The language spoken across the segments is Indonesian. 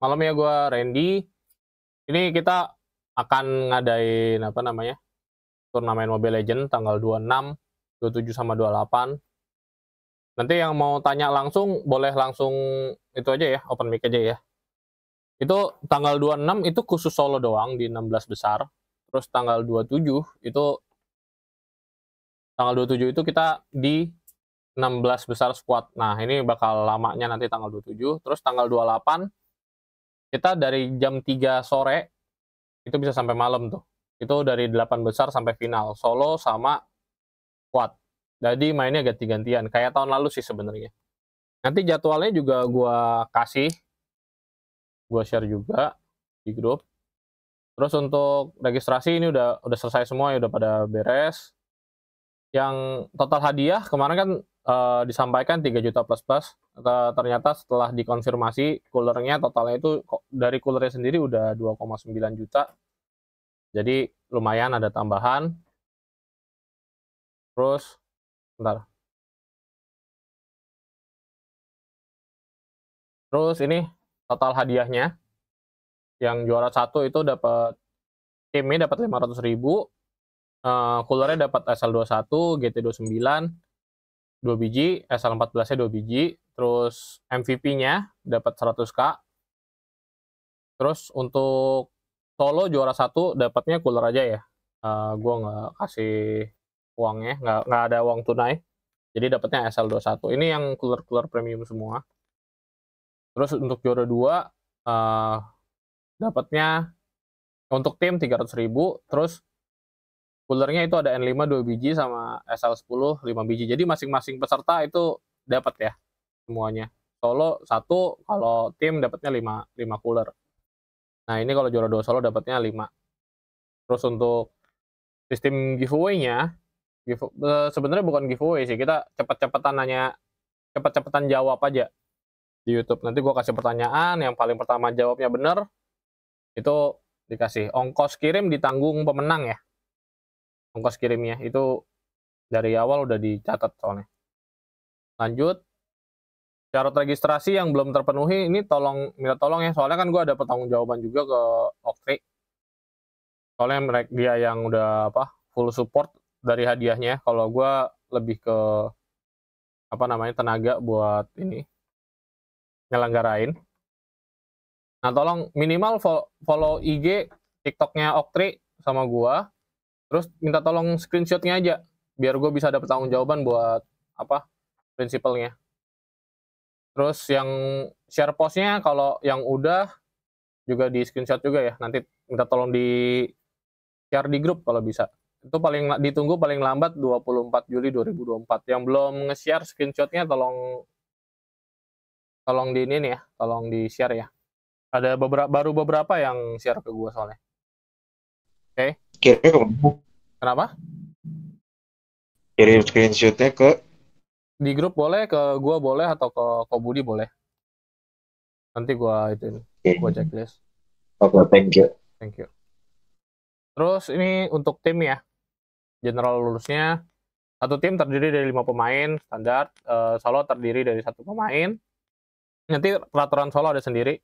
Malam ya gue Randy. Ini kita akan ngadain apa namanya? Turnamen Mobile Legend tanggal 26, 27 sama 28. Nanti yang mau tanya langsung boleh langsung itu aja ya, open mic aja ya. Itu tanggal 26 itu khusus solo doang di 16 besar. Terus tanggal 27 itu tanggal 27 itu kita di 16 besar squad. Nah, ini bakal lamanya nanti tanggal 27. Terus tanggal 28 kita dari jam 3 sore itu bisa sampai malam tuh. Itu dari 8 besar sampai final. Solo sama squad. Jadi mainnya ganti-gantian. Kayak tahun lalu sih sebenarnya. Nanti jadwalnya juga gua kasih. Gua share juga di grup. Terus untuk registrasi ini udah udah selesai semua ya udah pada beres. Yang total hadiah kemarin kan uh, disampaikan 3 juta plus plus ternyata setelah dikonfirmasi coolernya totalnya itu dari coolernya sendiri udah 2,9 juta. Jadi lumayan ada tambahan. Terus bentar. Terus ini total hadiahnya. Yang juara satu itu dapat timnya dapat 500 ribu. Uh, coolernya dapat SL21 GT29 2 biji, SL14-nya 2 biji, terus MVP-nya dapat 100k. Terus untuk solo juara satu dapatnya cooler aja ya. Uh, gue nggak kasih uangnya, nggak nggak ada uang tunai. Jadi dapatnya SL21. Ini yang cooler-cooler premium semua. Terus untuk juara dua uh, dapatnya untuk tim 300.000, terus coolernya itu ada N5 2 biji sama SL10 5 biji. Jadi masing-masing peserta itu dapat ya semuanya. Solo satu, kalau tim dapatnya 5 5 cooler. Nah, ini kalau juara 2 solo dapatnya 5. Terus untuk sistem giveaway-nya give, uh, sebenarnya bukan giveaway sih. Kita cepet-cepetan nanya cepet-cepetan jawab aja di YouTube. Nanti gue kasih pertanyaan, yang paling pertama jawabnya bener itu dikasih ongkos kirim ditanggung pemenang ya ongkos kirimnya. Itu dari awal udah dicatat soalnya. Lanjut. Syarat registrasi yang belum terpenuhi ini tolong minta tolong ya. Soalnya kan gue ada jawaban juga ke Oktri. Soalnya mereka dia yang udah apa full support dari hadiahnya. Kalau gue lebih ke apa namanya tenaga buat ini nyelenggarain. Nah tolong minimal follow IG TikToknya Oktri sama gue terus minta tolong screenshotnya aja biar gue bisa dapat tanggung jawaban buat apa prinsipalnya. Terus yang share postnya kalau yang udah juga di screenshot juga ya. Nanti minta tolong di share di grup kalau bisa. Itu paling ditunggu paling lambat 24 Juli 2024 yang belum nge-share screenshotnya tolong tolong di ini nih ya tolong di share ya. Ada beberapa baru beberapa yang share ke gue soalnya. Oke? okay. Kirimnya ke mana? Kenapa? Kirim screenshotnya ke di grup boleh, ke gua boleh atau ke Kobudi boleh. Nanti gua itu okay. gua checklist. Oke, okay, thank you. Thank you. Terus ini untuk tim ya. General lulusnya satu tim terdiri dari lima pemain standar. Uh, solo terdiri dari satu pemain. Nanti peraturan solo ada sendiri.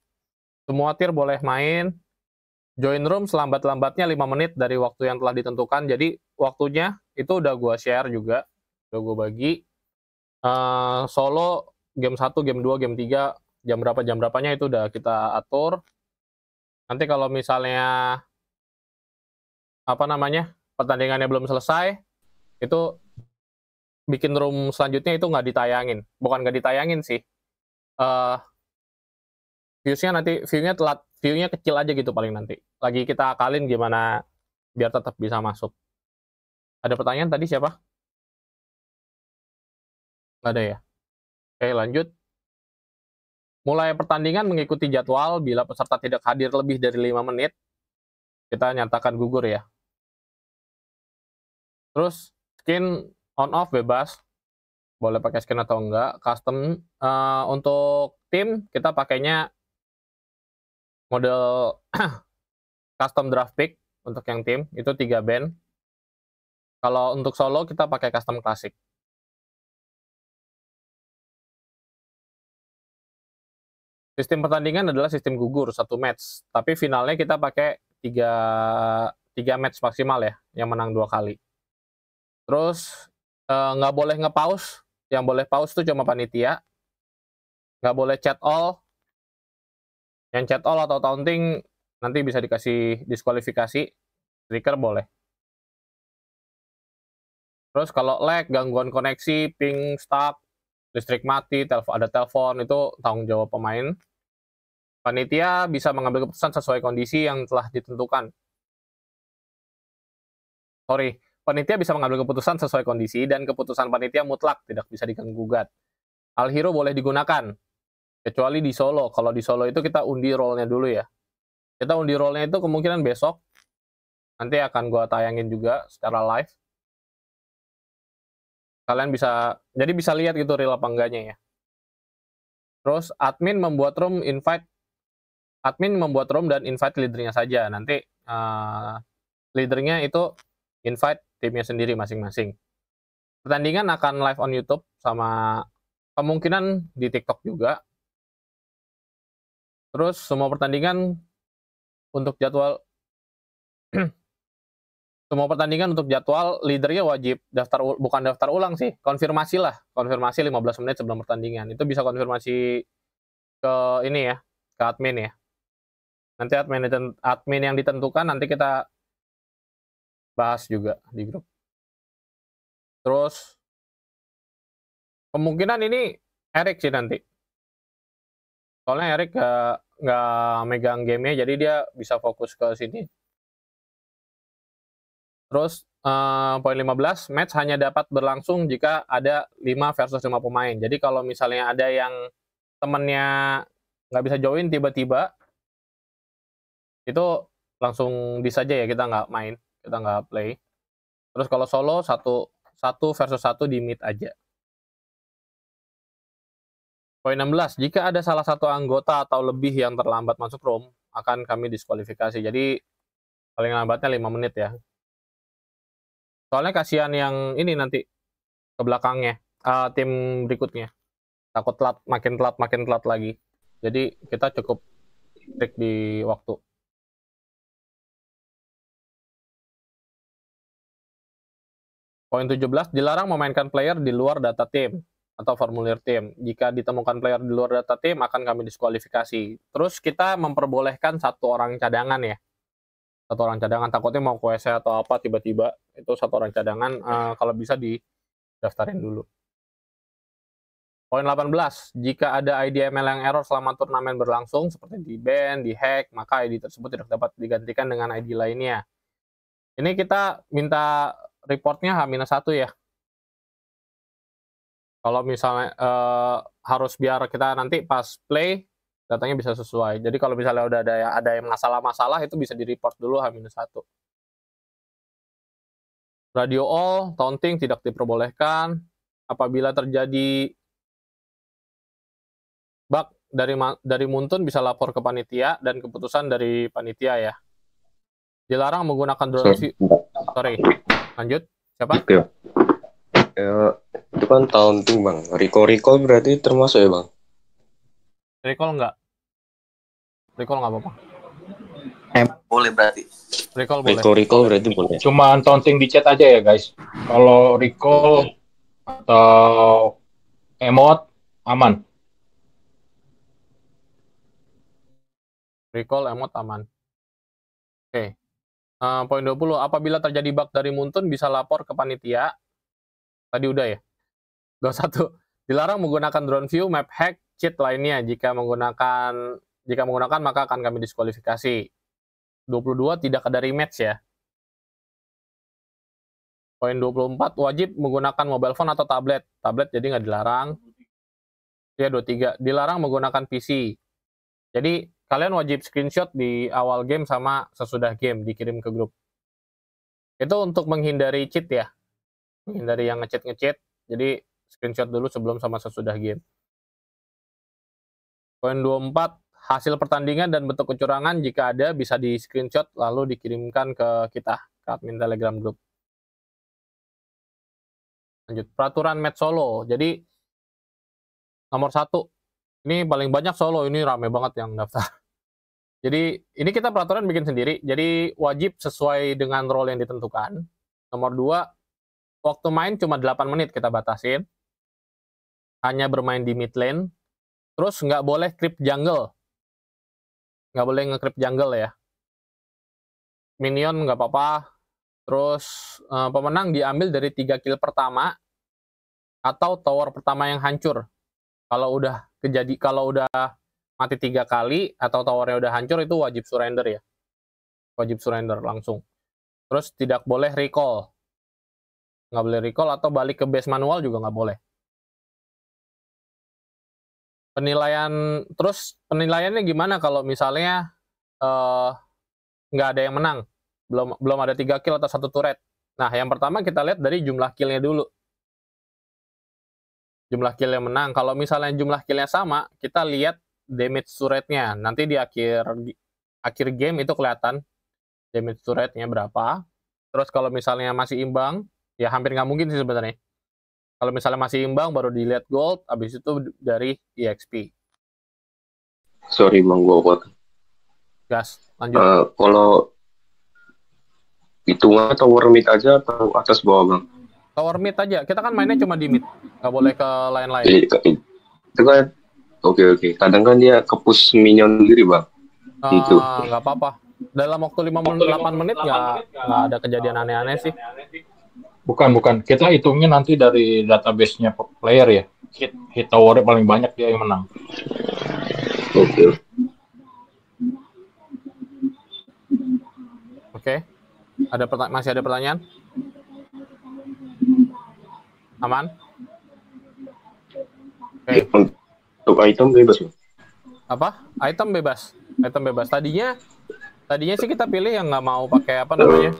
Semua tier boleh main join room selambat-lambatnya 5 menit dari waktu yang telah ditentukan. Jadi waktunya itu udah gue share juga, udah gue bagi. Uh, solo game 1, game 2, game 3, jam berapa jam berapanya itu udah kita atur. Nanti kalau misalnya apa namanya pertandingannya belum selesai, itu bikin room selanjutnya itu nggak ditayangin, bukan nggak ditayangin sih. Uh, viewsnya nanti viewnya telat viewnya kecil aja gitu paling nanti. Lagi kita akalin gimana biar tetap bisa masuk. Ada pertanyaan tadi siapa? Gak ada ya? Oke lanjut. Mulai pertandingan mengikuti jadwal bila peserta tidak hadir lebih dari 5 menit, kita nyatakan gugur ya. Terus skin on off bebas, boleh pakai skin atau enggak. Custom uh, untuk tim kita pakainya model custom draft pick untuk yang tim itu tiga band. Kalau untuk solo kita pakai custom klasik. Sistem pertandingan adalah sistem gugur satu match, tapi finalnya kita pakai tiga tiga match maksimal ya, yang menang dua kali. Terus eh, nggak uh, boleh nge-pause, yang boleh pause tuh cuma panitia. Nggak boleh chat all. Yang chat all atau taunting nanti bisa dikasih diskualifikasi. Striker boleh. Terus kalau lag, gangguan koneksi, ping stuck, listrik mati, telepon ada telepon itu tanggung jawab pemain. Panitia bisa mengambil keputusan sesuai kondisi yang telah ditentukan. Sorry, panitia bisa mengambil keputusan sesuai kondisi dan keputusan panitia mutlak tidak bisa diganggu gugat. Al hero boleh digunakan kecuali di solo. Kalau di solo itu kita undi rollnya dulu ya. Kita undi rollnya itu kemungkinan besok. Nanti akan gua tayangin juga secara live. Kalian bisa jadi bisa lihat gitu real apa enggaknya ya. Terus admin membuat room invite admin membuat room dan invite leadernya saja. Nanti uh, leadernya itu invite timnya sendiri masing-masing. Pertandingan akan live on YouTube sama kemungkinan di TikTok juga. Terus semua pertandingan untuk jadwal semua pertandingan untuk jadwal leadernya wajib daftar bukan daftar ulang sih konfirmasi lah konfirmasi 15 menit sebelum pertandingan. Itu bisa konfirmasi ke ini ya ke admin ya. Nanti admin admin yang ditentukan nanti kita bahas juga di grup. Terus kemungkinan ini Erik sih nanti. Soalnya Erik gak, nggak megang gamenya jadi dia bisa fokus ke sini Terus uh, poin 15, match hanya dapat berlangsung jika ada 5 versus 5 pemain. Jadi kalau misalnya ada yang temennya nggak bisa join tiba-tiba, itu langsung di saja ya, kita nggak main, kita nggak play. Terus kalau solo, satu, satu versus satu di mid aja. Poin 16, jika ada salah satu anggota atau lebih yang terlambat masuk room, akan kami diskualifikasi. Jadi paling lambatnya 5 menit ya. Soalnya kasihan yang ini nanti ke belakangnya, uh, tim berikutnya. Takut telat, makin telat, makin telat lagi. Jadi kita cukup trik di waktu. Poin 17, dilarang memainkan player di luar data tim atau formulir tim. Jika ditemukan player di luar data tim, akan kami diskualifikasi. Terus kita memperbolehkan satu orang cadangan ya satu orang cadangan takutnya mau kuese atau apa tiba-tiba itu satu orang cadangan uh, kalau bisa di daftarin dulu. Poin 18, jika ada ID ML yang error selama turnamen berlangsung seperti di ban, di hack, maka ID tersebut tidak dapat digantikan dengan ID lainnya. Ini kita minta reportnya H-1 ya. Kalau misalnya uh, harus biar kita nanti pas play datanya bisa sesuai. Jadi kalau misalnya udah ada yang ada yang masalah-masalah itu bisa di-report dulu H-1. Radio all, taunting tidak diperbolehkan. Apabila terjadi bug dari dari Muntun bisa lapor ke panitia dan keputusan dari panitia ya. Dilarang menggunakan drone Sorry. Sorry. Lanjut. Siapa? Gitu. Ya, itu kan taunting bang. Recall recall berarti termasuk ya bang? Recall nggak? Recall nggak apa-apa. Eh, boleh berarti. Recall boleh. Recall recall berarti boleh. Cuma taunting di chat aja ya guys. Kalau recall atau emot aman. Recall emot aman. Oke. Okay. Uh, poin 20, apabila terjadi bug dari Muntun bisa lapor ke panitia. Tadi udah ya. 21. Dilarang menggunakan drone view, map hack, cheat lainnya jika menggunakan jika menggunakan maka akan kami diskualifikasi. 22 tidak ada rematch ya. Poin 24 wajib menggunakan mobile phone atau tablet. Tablet jadi nggak dilarang. Ya 23 dilarang menggunakan PC. Jadi kalian wajib screenshot di awal game sama sesudah game dikirim ke grup. Itu untuk menghindari cheat ya. Menghindari yang ngecheat-ngecheat. Jadi screenshot dulu sebelum sama sesudah game. Poin 24, hasil pertandingan dan bentuk kecurangan jika ada bisa di screenshot lalu dikirimkan ke kita, ke admin Telegram Group. Lanjut, peraturan match solo. Jadi nomor satu, Ini paling banyak Solo, ini rame banget yang daftar. Jadi ini kita peraturan bikin sendiri, jadi wajib sesuai dengan role yang ditentukan. Nomor dua, waktu main cuma 8 menit kita batasin. Hanya bermain di mid lane. Terus nggak boleh creep jungle. Nggak boleh nge-creep jungle ya. Minion nggak apa-apa. Terus eh, pemenang diambil dari 3 kill pertama atau tower pertama yang hancur. Kalau udah kejadi kalau udah mati tiga kali atau towernya udah hancur itu wajib surrender ya. Wajib surrender langsung. Terus tidak boleh recall. Nggak boleh recall atau balik ke base manual juga nggak boleh. Penilaian terus penilaiannya gimana kalau misalnya eh, nggak ada yang menang, belum belum ada tiga kill atau satu turret. Nah, yang pertama kita lihat dari jumlah killnya dulu jumlah kill yang menang. Kalau misalnya jumlah killnya sama, kita lihat damage turretnya. Nanti di akhir akhir game itu kelihatan damage turretnya berapa. Terus kalau misalnya masih imbang, ya hampir nggak mungkin sih sebenarnya. Kalau misalnya masih imbang, baru dilihat gold, habis itu dari EXP. Sorry bang, gua potong. Gas, lanjut. Eh, kalau hitungan tower mid aja atau atas bawah bang? Tower mid aja. Kita kan mainnya cuma di mid, nggak boleh ke lain-lain. Ke- itu kan oke oke. Kadang kan dia kepus minion sendiri bang. Gitu. Ah, nggak apa-apa. Dalam waktu 5 menit, 8 menit nggak ada kejadian aneh-aneh sih. Bukan, bukan. Kita hitungnya nanti dari database-nya player ya. Hit, hit tower paling banyak dia yang menang. Oke. Oke. Ada perta- masih ada pertanyaan? Aman? Oke. Untuk item bebas. Apa? Item bebas. Item bebas. Tadinya tadinya sih kita pilih yang nggak mau pakai apa namanya?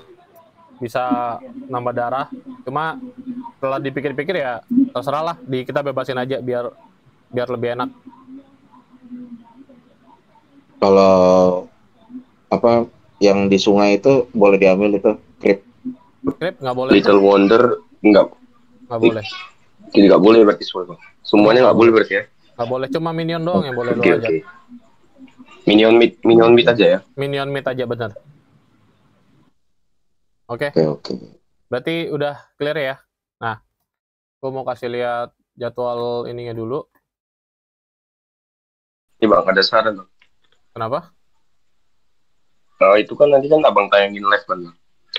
Bisa nambah darah. Cuma setelah dipikir-pikir ya terserah lah. Di kita bebasin aja biar biar lebih enak. Kalau apa yang di sungai itu boleh diambil itu krip. Krip nggak boleh. Little Wonder nggak Nggak boleh. nggak boleh berarti semua. Semuanya nggak boleh berarti ya. Nggak boleh. Cuma minion doang yang boleh lo Oke aja. oke. Minion mid minion mid aja ya. Minion mid aja bener. Oke. Oke oke. Berarti udah clear ya. Nah, gue mau kasih lihat jadwal ininya dulu. Ini bang ada saran bang. Kenapa? Nah itu kan nanti kan abang tayangin live kan bang.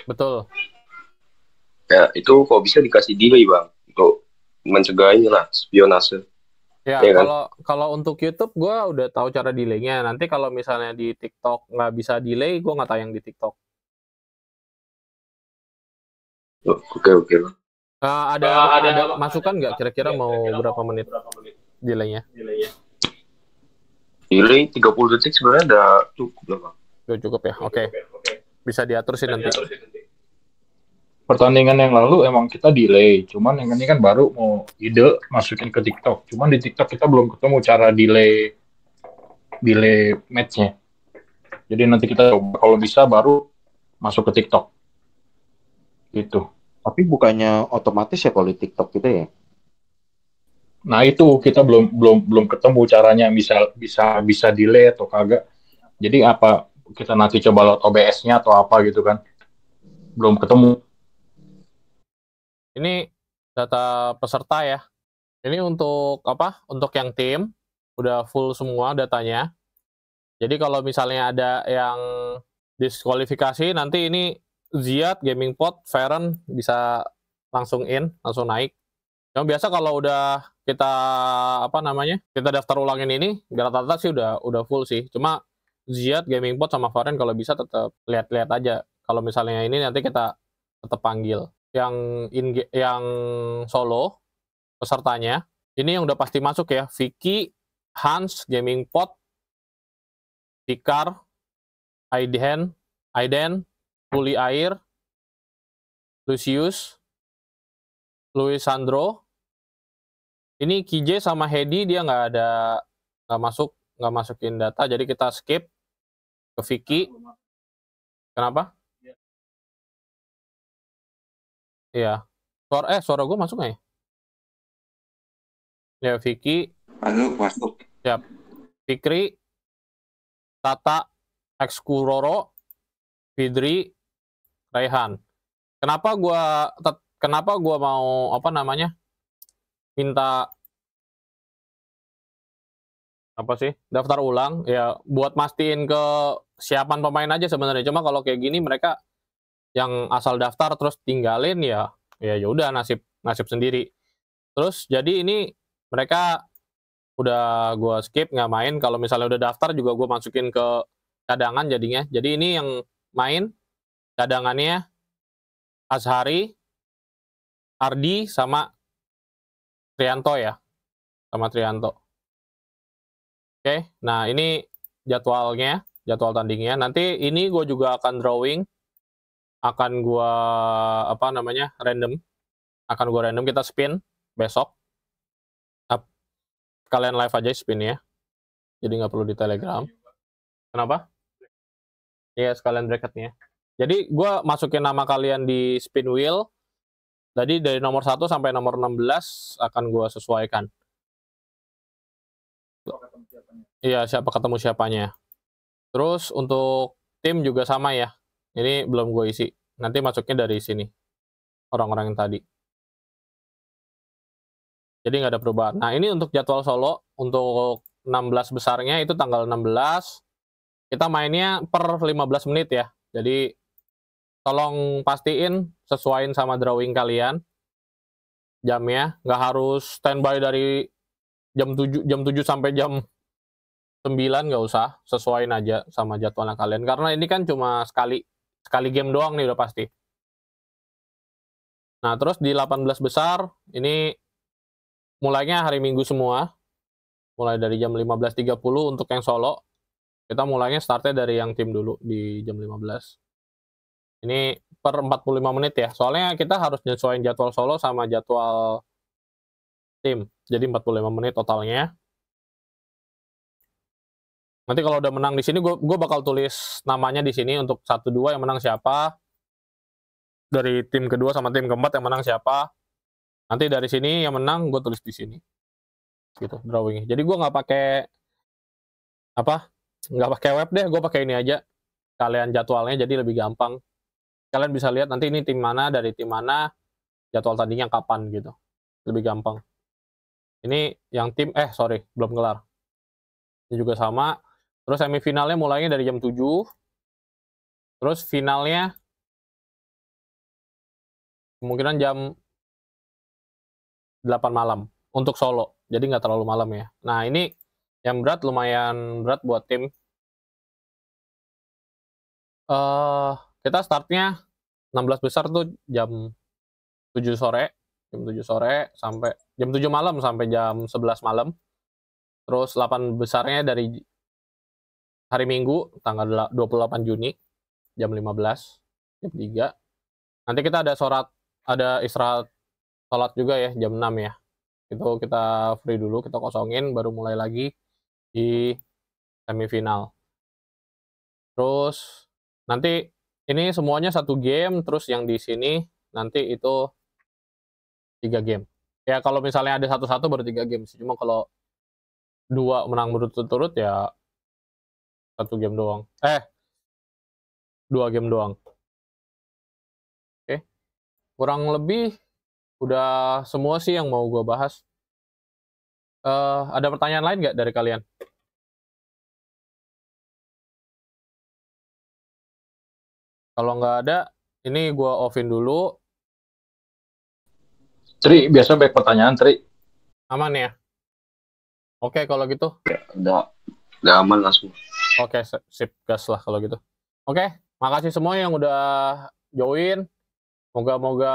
Betul. Ya itu kok bisa dikasih delay bang untuk mencegah ini lah spionase. Ya, Iya kan? kalau kalau untuk YouTube gue udah tahu cara delaynya. Nanti kalau misalnya di TikTok nggak bisa delay, gue nggak tayang di TikTok. Oh, Oke oke. Eh, ada, Ah, ada ada masukan nggak kira-kira mau berapa menit delaynya? Delay 30 detik sebenarnya udah cukup lah bang. Udah cukup ya. Oke. Bisa diatur sih nanti. Pertandingan yang lalu emang kita delay, cuman yang ini kan baru mau ide masukin ke TikTok. Cuman di TikTok kita belum ketemu cara delay delay matchnya. Jadi nanti kita coba kalau bisa baru masuk ke TikTok. Gitu. Tapi bukannya otomatis ya kalau di TikTok gitu ya? Nah itu kita belum belum belum ketemu caranya bisa bisa bisa delay atau kagak. Jadi apa kita nanti coba load OBS-nya atau apa gitu kan? Belum ketemu. Ini data peserta ya. Ini untuk apa? Untuk yang tim udah full semua datanya. Jadi kalau misalnya ada yang diskualifikasi nanti ini Ziad, Gaming Pot, Feren bisa langsung in, langsung naik. Yang biasa kalau udah kita apa namanya? Kita daftar ulangin ini, rata-rata sih udah udah full sih. Cuma Ziad, Gaming Pot sama Faren kalau bisa tetap lihat-lihat aja. Kalau misalnya ini nanti kita tetap panggil. Yang in yang solo pesertanya ini yang udah pasti masuk ya. Vicky, Hans, Gaming Pot, Tikar, Aiden, Aiden, Puli Air, Lucius, Luis Sandro. Ini KJ sama Hedi dia nggak ada nggak masuk nggak masukin data jadi kita skip ke Vicky. Kenapa? Iya. Suara eh suara gue masuk nggak ya? Ya Vicky. Masuk, masuk. Siap. Fikri, Tata, Exkuroro, Fidri, Raihan. Kenapa gua kenapa gua mau apa namanya? minta apa sih? daftar ulang ya buat mastiin ke siapan pemain aja sebenarnya. Cuma kalau kayak gini mereka yang asal daftar terus tinggalin ya ya yaudah nasib nasib sendiri. Terus jadi ini mereka udah gua skip nggak main. Kalau misalnya udah daftar juga gua masukin ke cadangan jadinya. Jadi ini yang main cadangannya Azhari, Ardi sama Trianto ya, sama Trianto. Oke, nah ini jadwalnya, jadwal tandingnya. Nanti ini gue juga akan drawing, akan gua apa namanya random, akan gua random kita spin besok. Kalian live aja spin ya, jadi nggak perlu di Telegram. Kenapa? Iya sekalian bracketnya. Jadi gua masukin nama kalian di spin wheel. Jadi dari nomor 1 sampai nomor 16 akan gua sesuaikan. Iya, siapa ketemu siapanya. Terus untuk tim juga sama ya. Ini belum gue isi. Nanti masuknya dari sini. Orang-orang yang tadi. Jadi nggak ada perubahan. Nah, ini untuk jadwal solo. Untuk 16 besarnya itu tanggal 16. Kita mainnya per 15 menit ya. Jadi tolong pastiin sesuaiin sama drawing kalian. Jamnya nggak harus standby dari jam 7 jam 7 sampai jam 9 nggak usah. Sesuaiin aja sama jadwalnya kalian. Karena ini kan cuma sekali sekali game doang nih udah pasti. Nah terus di 18 besar ini mulainya hari Minggu semua. Mulai dari jam 15.30 untuk yang solo. Kita mulainya startnya dari yang tim dulu di jam 15 ini per 45 menit ya. Soalnya kita harus nyesuaiin jadwal solo sama jadwal tim. Jadi 45 menit totalnya. Nanti kalau udah menang di sini gue bakal tulis namanya di sini untuk satu dua yang menang siapa. Dari tim kedua sama tim keempat yang menang siapa. Nanti dari sini yang menang gue tulis di sini. Gitu drawingnya. Jadi gue nggak pakai apa? Nggak pakai web deh gue pakai ini aja. Kalian jadwalnya jadi lebih gampang kalian bisa lihat nanti ini tim mana dari tim mana jadwal tandingnya kapan gitu. Lebih gampang. Ini yang tim eh sorry belum kelar. Ini juga sama. Terus semifinalnya mulainya dari jam 7 terus finalnya kemungkinan jam 8 malam untuk solo. Jadi nggak terlalu malam ya. Nah ini yang berat lumayan berat buat tim. Uh, kita startnya 16 besar tuh jam 7 sore jam 7 sore sampai jam 7 malam sampai jam 11 malam. Terus 8 besarnya dari hari Minggu tanggal 28 Juni jam 15 jam 3 nanti kita ada sholat ada istirahat sholat juga ya jam 6 ya. Itu kita free dulu kita kosongin baru mulai lagi di semifinal. Terus nanti ini semuanya satu game terus yang di sini nanti itu tiga game. Ya kalau misalnya ada satu-satu baru tiga game sih. Cuma kalau dua menang berturut-turut ya satu game doang. Eh dua game doang. Oke. Kurang lebih udah semua sih yang mau gue bahas. Uh, ada pertanyaan lain nggak dari kalian Kalau nggak ada, ini gue offin dulu. Tri, biasa baik pertanyaan, Tri. Aman ya? Oke, kalau gitu. Ya, udah, udah aman langsung. Oke, sip gas lah kalau gitu. Oke, makasih semua yang udah join. Moga-moga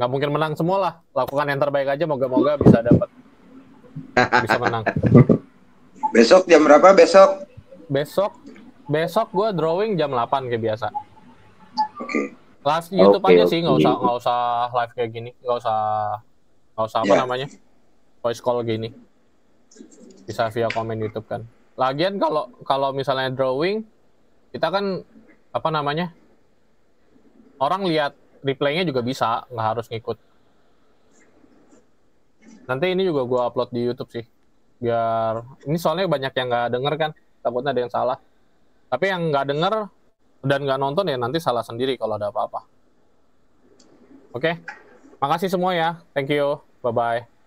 nggak mungkin menang semua lah. Lakukan yang terbaik aja, moga-moga bisa dapat. Bisa menang. Besok jam berapa besok? Besok besok gue drawing jam 8 kayak biasa. Oke. Okay. Live YouTube okay, aja sih, nggak usah nggak usah live kayak gini, nggak usah nggak usah apa yeah. namanya voice call gini. Bisa via komen YouTube kan. Lagian kalau kalau misalnya drawing, kita kan apa namanya orang lihat replaynya juga bisa, nggak harus ngikut. Nanti ini juga gue upload di YouTube sih, biar ini soalnya banyak yang nggak denger kan takutnya ada yang salah tapi yang nggak denger dan nggak nonton ya nanti salah sendiri kalau ada apa-apa. Oke? Makasih semua ya. Thank you. Bye bye